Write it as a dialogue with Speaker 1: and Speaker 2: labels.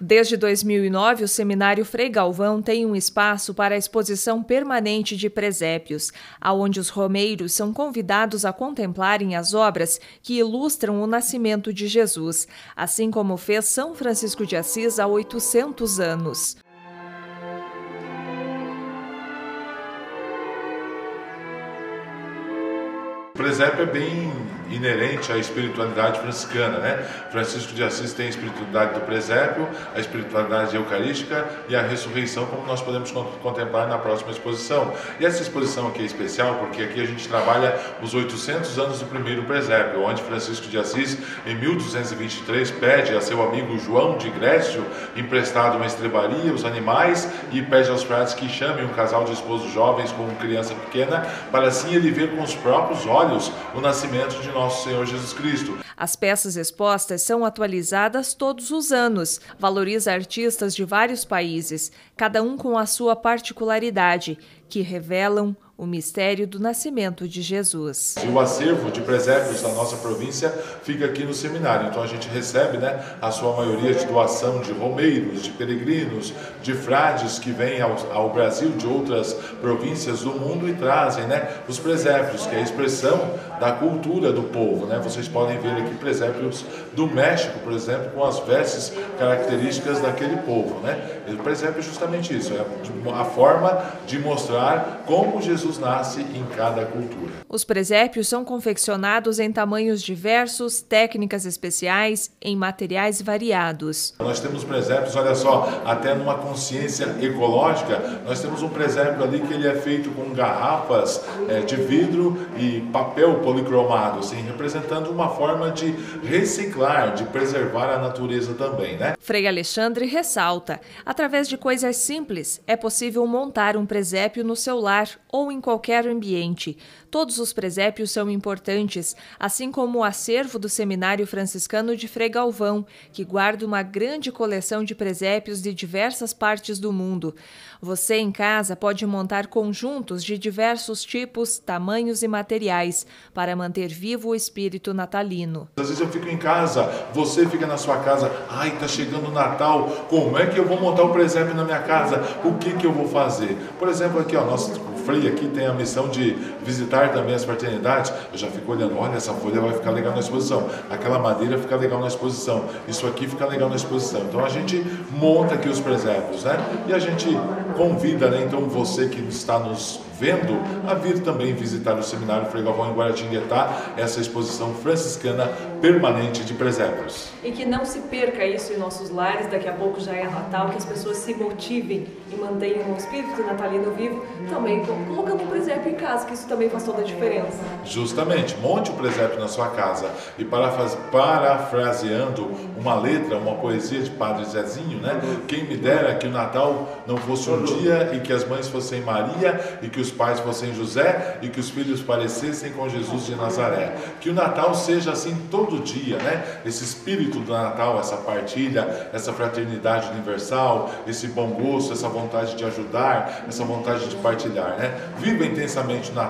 Speaker 1: Desde 2009, o Seminário Frei Galvão tem um espaço para a exposição permanente de presépios, aonde os romeiros são convidados a contemplarem as obras que ilustram o nascimento de Jesus, assim como fez São Francisco de Assis há 800 anos.
Speaker 2: O presépio é bem inerente à espiritualidade franciscana, né? Francisco de Assis tem a espiritualidade do presépio, a espiritualidade eucarística e a ressurreição, como nós podemos contemplar na próxima exposição. E essa exposição aqui é especial porque aqui a gente trabalha os 800 anos do primeiro presépio, onde Francisco de Assis, em 1223, pede a seu amigo João de Grécio emprestado uma estrebaria, os animais, e pede aos frades que chamem um casal de esposos jovens com criança pequena, para assim ele ver com os próprios olhos o nascimento de nosso Senhor Jesus Cristo.
Speaker 1: As peças expostas são atualizadas todos os anos, valoriza artistas de vários países, cada um com a sua particularidade, que revelam o mistério do nascimento de Jesus.
Speaker 2: E o acervo de presépios da nossa província fica aqui no seminário. Então a gente recebe, né, a sua maioria de doação de romeiros, de peregrinos, de frades que vêm ao, ao Brasil de outras províncias do mundo e trazem, né, os presépios, que é a expressão da cultura do povo, né? Vocês podem ver aqui presépios do México, por exemplo, com as vestes características daquele povo, né? O presépio é justamente isso, é a forma de mostrar como Jesus Jesus nasce em cada cultura.
Speaker 1: Os presépios são confeccionados em tamanhos diversos, técnicas especiais, em materiais variados.
Speaker 2: Nós temos presépios, olha só, até numa consciência ecológica, nós temos um presépio ali que ele é feito com garrafas é, de vidro e papel policromado, assim, representando uma forma de reciclar, de preservar a natureza também, né?
Speaker 1: Frei Alexandre ressalta, através de coisas simples é possível montar um presépio no seu lar ou em em qualquer ambiente. Todos os presépios são importantes, assim como o acervo do Seminário Franciscano de Frei Galvão, que guarda uma grande coleção de presépios de diversas partes do mundo. Você em casa pode montar conjuntos de diversos tipos, tamanhos e materiais para manter vivo o espírito natalino.
Speaker 2: Às vezes eu fico em casa, você fica na sua casa, ai, tá chegando o Natal, como é que eu vou montar o um presépio na minha casa? O que que eu vou fazer? Por exemplo, aqui, ó, nosso Frei aqui tem a missão de visitar também as fraternidades. Eu já fico olhando, olha, essa folha vai ficar legal na exposição, aquela madeira fica legal na exposição, isso aqui fica legal na exposição. Então a gente monta aqui os presépios, né? E a gente convida, né, então você que está nos vendo a vir também visitar o Seminário Frei Galvão em Guaratinguetá, essa exposição franciscana permanente de presépios.
Speaker 3: E que não se perca isso em nossos lares, daqui a pouco já é Natal, que as pessoas se motivem e mantenham o espírito natalino vivo, também colocando um presépio em casa, que isso também faz toda a diferença.
Speaker 2: Justamente, monte o presépio na sua casa e parafraseando uma letra, uma poesia de Padre Zezinho, né? Quem me dera que o Natal não fosse um dia e que as mães fossem Maria e que os pais fossem José e que os filhos parecessem com Jesus de Nazaré. Que o Natal seja assim todo dia, né? Esse espírito do Natal, essa partilha, essa fraternidade universal, esse bom gosto, essa vontade de ajudar, essa vontade de partilhar, né? Viva intensamente o Natal.